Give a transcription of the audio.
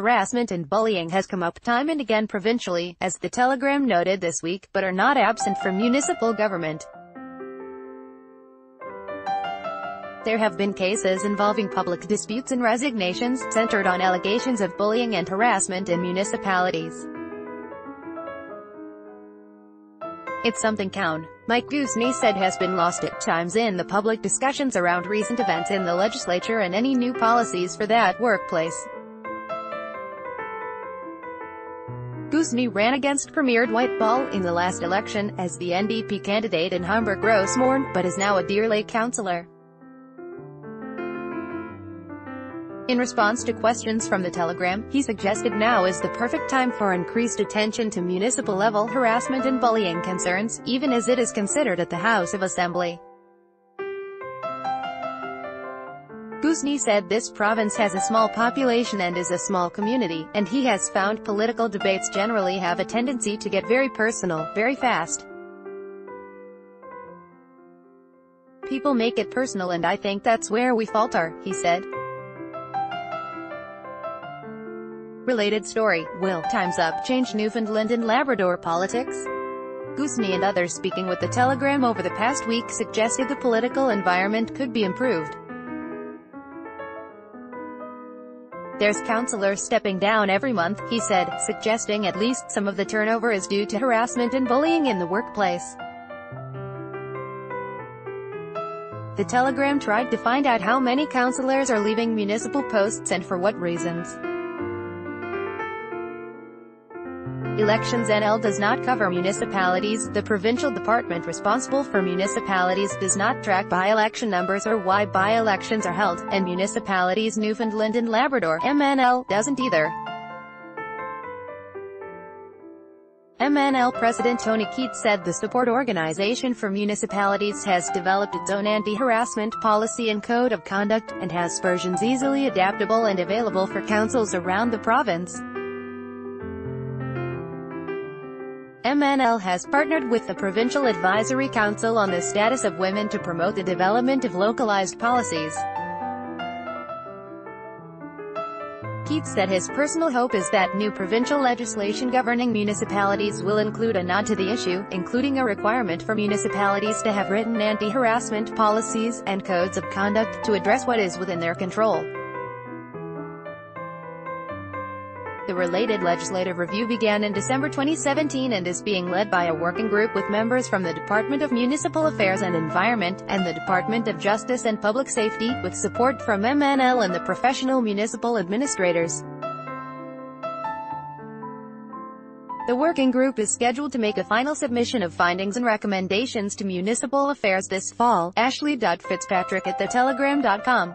harassment and bullying has come up time and again provincially, as the Telegram noted this week, but are not absent from municipal government. There have been cases involving public disputes and resignations, centered on allegations of bullying and harassment in municipalities. It's something Count. Mike Goosney said has been lost at times in the public discussions around recent events in the legislature and any new policies for that workplace. Goosney ran against Premier Dwight Ball in the last election, as the NDP candidate in Humber Gros Morne, but is now a Deer Lake councillor. In response to questions from the Telegram, he suggested now is the perfect time for increased attention to municipal-level harassment and bullying concerns, even as it is considered at the House of Assembly. Goosney said this province has a small population and is a small community, and he has found political debates generally have a tendency to get very personal, very fast. People make it personal and I think that's where we falter, he said. Related story, Will Time's Up change Newfoundland and Labrador politics? Goosney and others speaking with the Telegram over the past week suggested the political environment could be improved. There's councillors stepping down every month, he said, suggesting at least some of the turnover is due to harassment and bullying in the workplace. The Telegram tried to find out how many councillors are leaving municipal posts and for what reasons. Elections NL does not cover municipalities. The provincial department responsible for municipalities does not track by-election numbers or why by-elections are held, and municipalities Newfoundland and Labrador MNL doesn't either. MNL President Tony Keats said the support organization for municipalities has developed its own anti-harassment policy and code of conduct, and has versions easily adaptable and available for councils around the province. MNL has partnered with the Provincial Advisory Council on the status of women to promote the development of localized policies. Keats said his personal hope is that new provincial legislation governing municipalities will include a nod to the issue, including a requirement for municipalities to have written anti-harassment policies and codes of conduct to address what is within their control. The related legislative review began in December 2017 and is being led by a working group with members from the Department of Municipal Affairs and Environment, and the Department of Justice and Public Safety, with support from MNL and the professional municipal administrators. The working group is scheduled to make a final submission of findings and recommendations to Municipal Affairs this fall. Ashley.Fitzpatrick at thetelegram.com